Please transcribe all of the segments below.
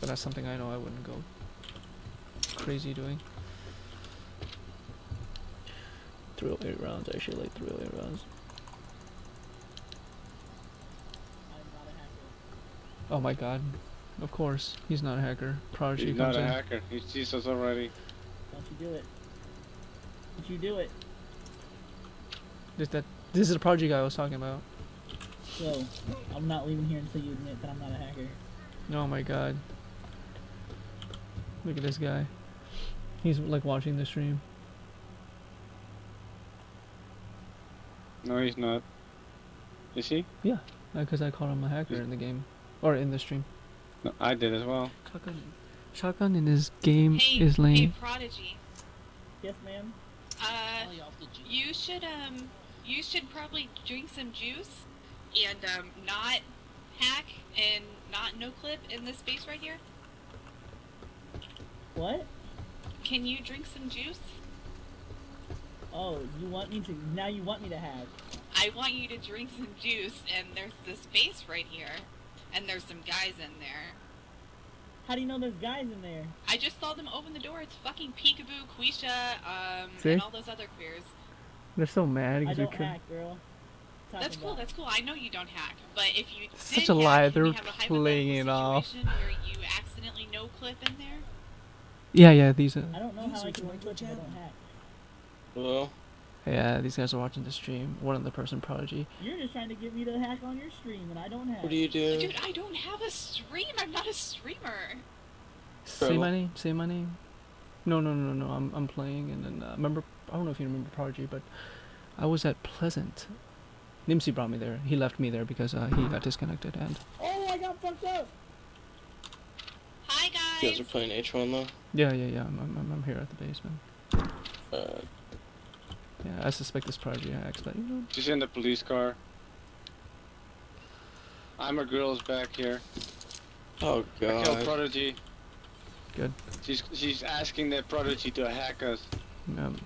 But that's something I know I wouldn't go crazy doing. 308 rounds, I actually like 308 rounds. I'm not a hacker. Oh my god. Of course, he's not a hacker. Prodigy He's comes not a in. hacker. He sees us already. Don't you do it. Don't you do it. This, that, this is the Prodigy guy I was talking about. So, I'm not leaving here until you admit that I'm not a hacker. Oh my god. Look at this guy. He's like watching the stream. No, he's not. Is he? Yeah, because I called him a hacker in the game. Or in the stream. No, I did as well. Shotgun. Shotgun in this game Hey, is hey, lame. Prodigy. Yes, ma'am? Uh, you off the juice. you should um, you should probably drink some juice, and um, not hack and not no clip in this space right here. What? Can you drink some juice? Oh, you want me to, now you want me to have? I want you to drink some juice, and there's this space right here, and there's some guys in there. How do you know there's guys in there? I just saw them open the door. It's fucking Peekaboo, Quisha, um, See? and all those other queers. They're so mad I because you don't could. hack, girl. Talking That's cool. about- That's cool. I know you don't hack, but if you It's did such a hack, lie, they're we have a hypothetical playing it off. Where you accidentally no clip in there. Yeah, yeah, these. Are, I don't know how I can joined work your if I don't channel. hack. Well, yeah, these guys are watching the stream. One other person, Prodigy. You're just trying to get me to hack on your stream, and I don't hack. what are you do? Dude, I don't have a stream. I'm not a streamer. Say Treble. my name. Say my name. No, no, no, no. I'm I'm playing, and then uh, remember. I don't know if you remember Prodigy, but I was at Pleasant. Nimsy brought me there. He left me there because uh, he got disconnected, and Oh, I got fucked up! Hi You guys. guys are playing H1 though? yeah, yeah, yeah. I'm I'm, I'm here at the basement. Uh, Yeah, I suspect this Prodigy hacks, but you know, She's in the police car. I'm a girl's back here. oh god. I killed. Prodigy. Good. She's she's asking that Prodigy to hack us. um,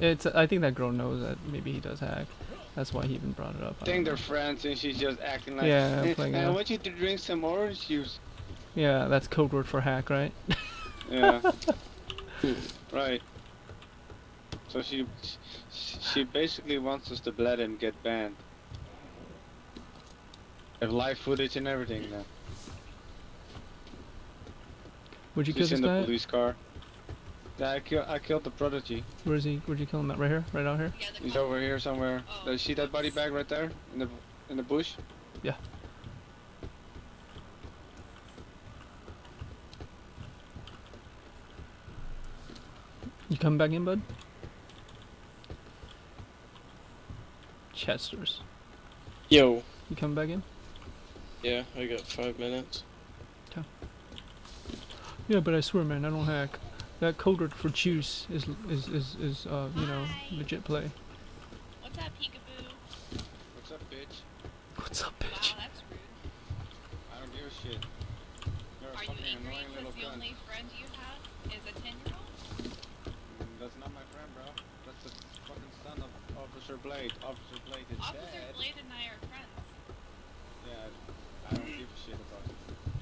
it's. I think that girl knows that maybe he does hack. That's why he even brought it up. I I think they're friends and she's just acting like Yeah, "Eh, playing I want you to drink some orange juice. Yeah, that's code word for hack, right? Yeah. right. So she she she basically wants us to let and get banned. Have live footage and everything now. Would you kill She's this in the police car. Yeah, I, kill, I killed the prodigy. Where is he? Where'd you kill him at? Right here? Right out here? Yeah, He's over here somewhere. Oh, Do you see that body bag right there in the in the bush? Yeah. You coming back in, bud? Chester's. Yo. You coming back in? Yeah, I got five minutes. Yeah, but I swear, man, I don't hack. That code word for juice is is is, is uh you know Hi. legit play. What's up, Peekaboo? What's up, bitch? What's up, Wow, bitch? that's rude. I don't give a shit. You're a Are you fucking angry annoying little because the cunt. only friend you have is a ten-year-old? Mm, That's not my friend, bro. That's the fucking son of Officer Blade. Officer Blade is Officer dead. Blade and I are friends. Yeah, I don't give a shit about it.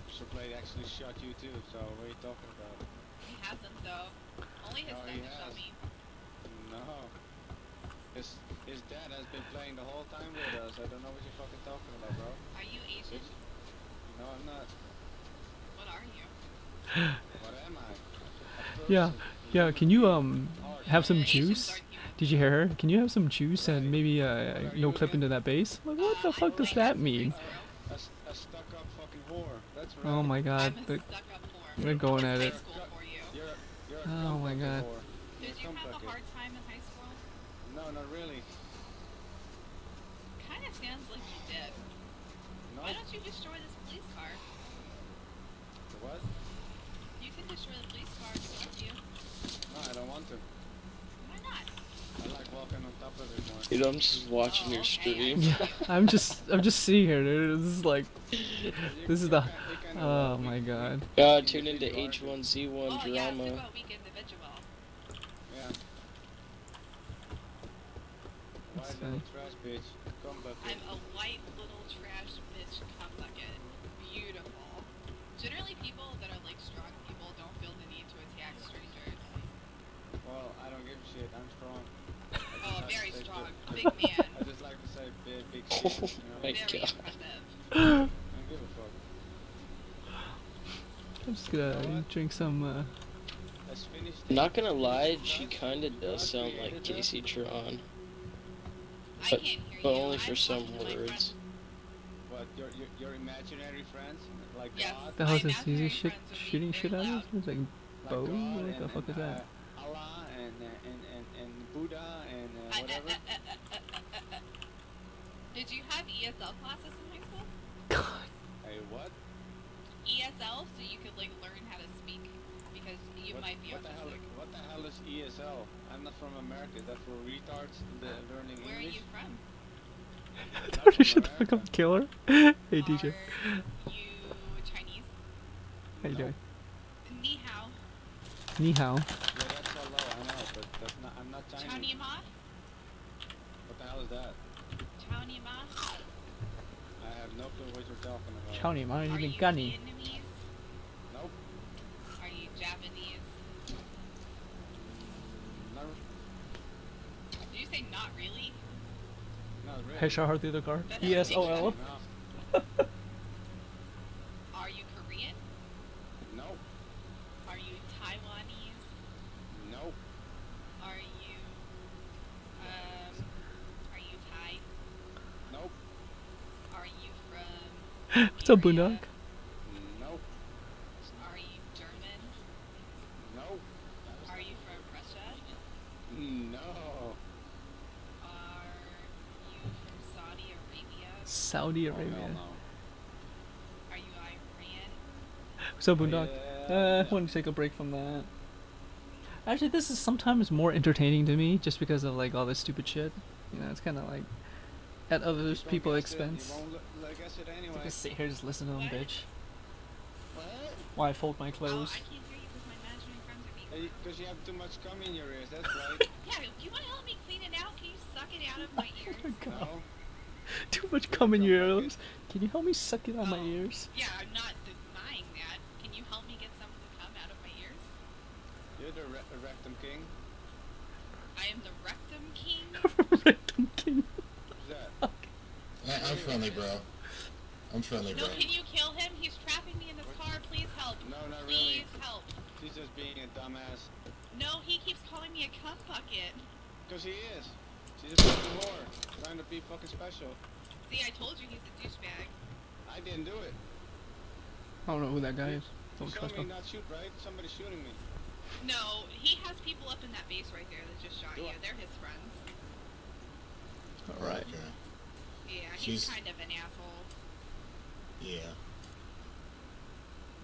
Officer Blade actually shot you too, so what are you talking about? He hasn't though. Only his No, son he has shot me. No. His his dad has been playing the whole time with us. I don't know what you're fucking talking about, bro. Are you Asian? Bitch. No, I'm not. What are you? What am I? Yeah, person. Yeah, can you um have some juice? Did you hear her? Can you have some juice and maybe uh no clip into that base? Like what the fuck does that mean? pretty true. A, s- a stuck-up fucking whore. That's right. Oh my god, I'm a the, stuck-up whore. they're going at it. school for you. You're a, you're a Oh my God. Did you have a hard time in high school? No, not really. Kind of sounds like you did. Why don't you destroy this police car? What? You can destroy the police car if you want to. No, I don't want to. Why not? I like walking on top of it more. Dude, I'm just watching Oh, your okay, stream. Yeah, I'm just I'm just sitting here, dude. This is like This is the- can- you can oh my god. God, tune into H1Z1 Oh drama. about weak individual. Yeah. That's White trash bitch. Cum bucket. I'm a white little trash bitch cum bucket. Beautiful. Generally, people that are like big man. I just like to say big, big shit. You know? My Very God. impressive. I don't give a fuck. I'm just gonna drink some. Uh, Let's finish. Not gonna lie, she kinda does sound like Casey Tron. But- but only for some talking to my words. friends. What? Your, your, your imaginary friends? Like Yes. God? the hell is My this? Is shit, friends would be shooting shit at us? It's like Like What the fuck is that? Uh, Allah and, uh, and, and, and Buddha and uh, I- uh, whatever. uh, uh, uh, uh, uh, uh. Did you have ESL classes in high school? God. Hey, what? ESL, so you could like learn how to speak because you what, might be what the hell? autistic. What the hell is ESL? I'm not from America. Is that for retards? The learning Where are you from? Not from Shut the fuck America. up, killer. Hey DJ, Are you Chinese? how you No. doing? Ni hao. Ni hao. Yeah, that's so low. I know, but that's not. I'm not Chao Chinese. ma? What the hell is that? Chao ma? I have no clue what you're talking about. Chao ni ma, Are you you been gunny. Vietnamese? Nope. Are you Japanese? Not, Did you say not really? not really. Hey, shot her through the car. That E doesn't S O L. make No. Are you Korean? No. Are you Taiwanese? No. Are you um are you Thai? Nope. Are you from What's up, Boondock? Nope. Are you German? Nope. Are you from Russia? No. Are you from Saudi Arabia? Saudi Oh, no. Are you Iran? What's up, Boondock? Yeah. Uh, I want to take a break from that. Actually, this is sometimes more entertaining to me just because of like all this stupid shit. You know, it's kind of like at other people's guess it, you expense. like guess it anyway. Just sit here, just listen to them, bitch. What? Why I fold my Oh, clothes. I can't hear you because my imaginary friends are being. Because you have too much cum in your ears, that's right. Yeah, you want to help me clean it out? Can you suck it out of my ears? Oh my god. no? Too much cum in your ears. Can you help me suck it out of my Oh. ears? Yeah, I'm not denying that. Can you help me get some of the cum out of my ears? You're the re- rectum king. I am the rectum king. Rectum king. Who's? I, I'm friendly, bro. I'm friendly, bro. No, bro. can you kill him? He's trapping me in this car. Please help. No, not Please really. help. She's just being a dumbass. No, he keeps calling me a cum bucket. Because he is. She's a fucking whore. Trying to be fucking special. See, I told you he's a douchebag. I didn't do it. I don't know who that guy is. Don't saw trust me him. not shoot, right? Somebody's shooting me. No, he has people up in that base right there that just shot Do you. I- They're his friends. Alright. Okay. Yeah, he's She's- kind of an asshole. Yeah.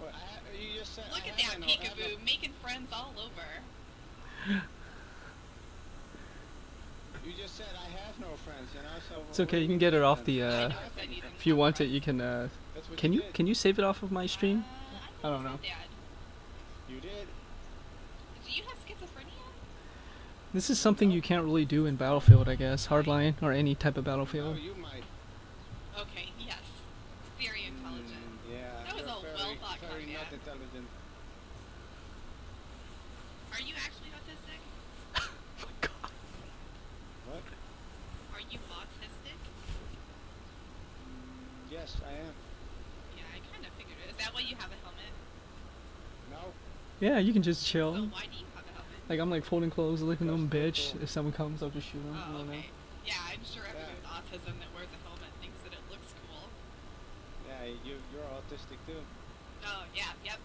Well, I, you just said Look I at that have no- I peekaboo, making friends all over. You just said I have no friends, you know. So It's okay. You can get it off the. Uh never said you didn't If you want it, you can. uh Can you did. can you save it off of my stream? Uh, I don't think know. you said that. You did. Do you have schizophrenia? This is something you can't really do in Battlefield, I guess. Hardline or any type of Oh, Battlefield. you might. Okay, yes. Very intelligent. Mm, yeah. That was a very, well-thought very not intelligent. Are you actually autistic? Oh my god. What? Are you autistic? Yes, I am. Yeah, I kind of figured it. Is that why you have a helmet? No. Yeah, you can just So chill. why do you have a helmet? Like I'm like folding clothes, looking at them, bitch. cool. If someone comes, I'll just shoot them. I Oh, don't know. okay. Yeah, I'm sure everyone Yeah. with autism that wears a helmet thinks that it looks cool. Yeah, you you're autistic too. Oh, yeah, yep.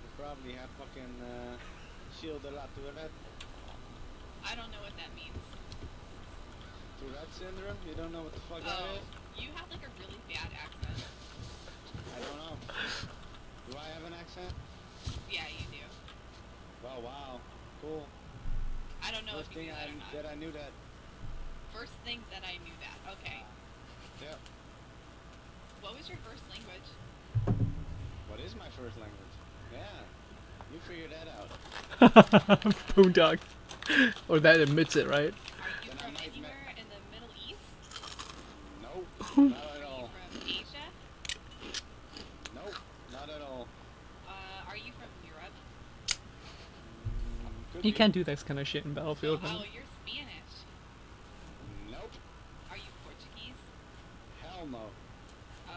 You probably have fucking uh, shield a lot to that. I don't know what that means. Tourette syndrome? You don't know what the fuck that Oh, is? you have like a really bad accent. I don't know. Do I have an accent? Yeah, you do. Wow, wow. Cool. I don't know First if you thing knew I that or not. that I knew that. First thing that I knew that. Okay. Yeah. What was your first language? What is my first language? Yeah. You figured that out. Boondock. or that admits it, right? Are you Then from anywhere in the Middle East? Nope. not at Are all. you from Asia? Nope. Not at all. Uh, are you from Europe? Could You be. can't do this kind of shit in Battlefield. Oh, man. you're Spanish. Nope. Are you Portuguese? Hell no. Oh.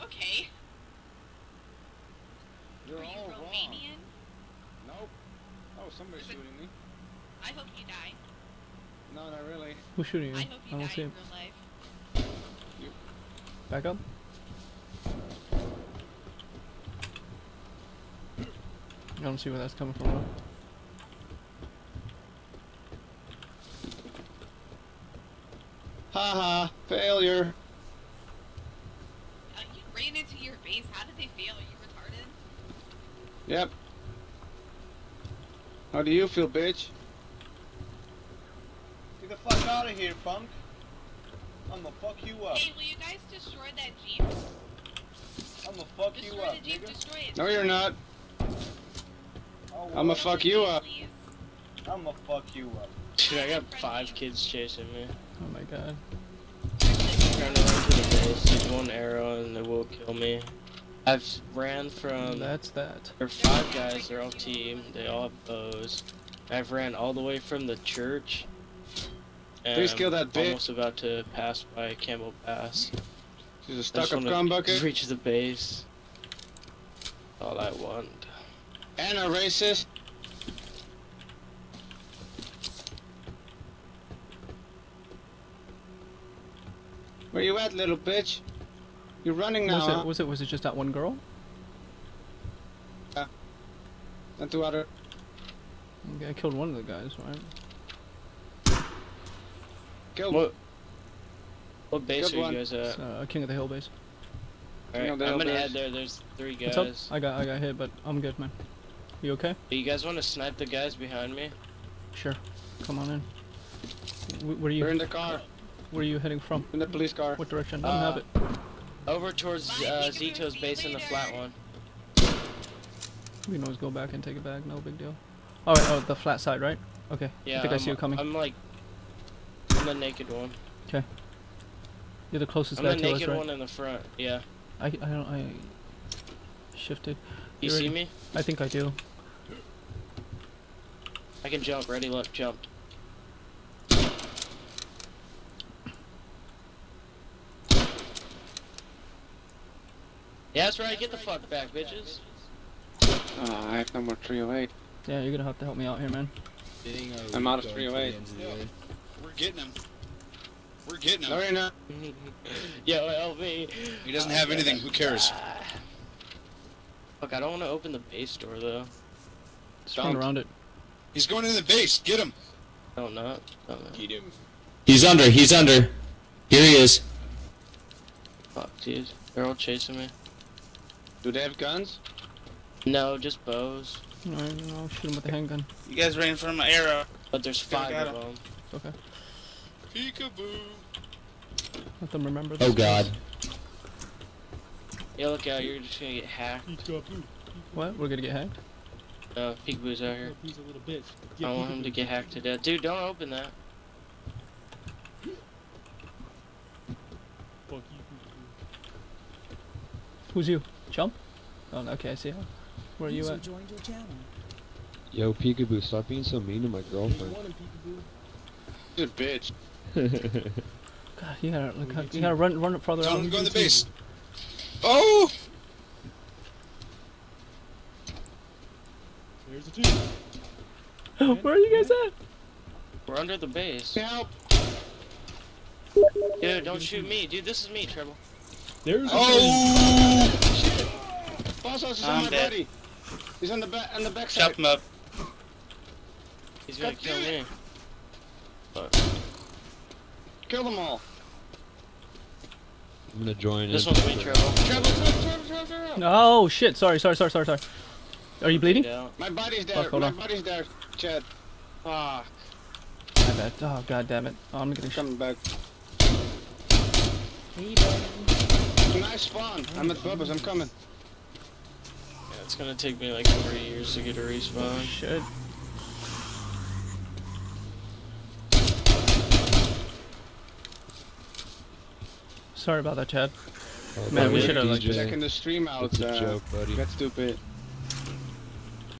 okay. You're Are you all wrong. Romanian? Nope. Oh, somebody's shooting me. I hope you die. No, not really. Who's shooting you? I hope you I die don't see in him. real life. Back up. I don't see where that's coming from. Though. Haha, failure. Uh, you ran into your base. How did they fail? Are you retarded? Yep. How do you feel, bitch? Get the fuck out of here, punk. I'ma fuck you up. Hey, will you guys destroy that jeep? I'ma fuck you Destroy up, the jeep. nigga. Destroy it. No, you're not. I'ma fuck you up. I'ma fuck you up. Dude, I got five kids chasing me. Oh my god. I'm trying to run to the base. There's one arrow and they will kill me. I've ran from. that's that. There are five guys. They're all team. They all have bows. I've ran all the way from the church. And Please I'm kill that bitch. Almost about to pass by Campbell Pass. She's a I stuck just up wanna cum bucket Reach the base. All I want. And a racist. Where you at, little bitch? You're running now, Was huh? it? Was it? Was it just that one girl? Yeah. And two other. Okay, I killed one of the guys, right? Kill What? What base Good are one. you guys at? It's, uh, King of the Hill base. Alright, King I'm Hill gonna base. head there. There's three guys. I got I got hit, but I'm good, man. You okay? You guys want to snipe the guys behind me? Sure. Come on in. Wh- Where are you? We're in the car. Where are you heading from? In the police car. What direction? Me Uh, have it. Over towards uh, Zito's base in the flat one. We can always go back and take it back. No big deal. All right. oh, the flat side, right? Okay. Yeah, I think I I'm, see you coming. I'm like, I'm the naked one. Okay. You're the closest I'm guy the to us, naked one in the front. Yeah. I I don't I shifted. You You see me? I think I do. I can jump. Ready? Look, jump. Yeah, that's right. Get the fuck back, bitches. Oh, I have no more 308. Yeah, you're gonna have to help me out here, man. I'm out of 308. We're getting him. We're getting him. No, you're not. Yo, help me. He doesn't have anything. Who cares? Fuck, I don't want to open the base door though. Just run Don't. around it. He's going in the base. Get him. No, not. No, no. He do. He's under, he's under. Here he is. Fuck, dude. They're all chasing me. Do they have guns? No, just bows. Alright, I'll shoot him with the handgun. You guys ready for my arrow? But there's five of them. Okay. Peekaboo. Let them remember oh, this. Oh god. Yeah, look out. You're just gonna get hacked. What? We're gonna get hacked? No, Peekaboo's out here. He's a little bitch. I want him to get hacked to death. Dude, don't open that. Fuck you. Who's you? Jump? Oh, no, okay, I see. How. Where are you at? joined your channel. Yo, Peekaboo, stop being so mean to my girlfriend. He's a bitch. God, you gotta, look, you gotta run, run it farther Tell out. him to go in the base. Oh! There's the two. Where are you guys at? We're under the base. Help! Dude, don't shoot me. Dude, this is me, Treble. There's Oh! Boss house is I'm on my dead. buddy. He's on the back on the back Chop him up. He's gonna God kill damn me. Kill them all. I'm gonna join This in. one's me, Treble. Treble, Treble, Treble, Treble, Treble. Oh shit! Sorry, sorry, sorry, sorry, sorry. Are you bleeding? Down. My body's there. Fuck, hold my on. body's there. Chad, Fuck. My bad. Oh god damn it! Oh, I'm getting sh- coming back. Nice spawn. I'm at Bubba's. I'm coming. Yeah, it's gonna take me like three years to get a respawn. shit. Sorry about that, Chad. Oh, Man, we should've, like, DJ. Checking the stream out. It's a uh, joke, buddy. That's stupid.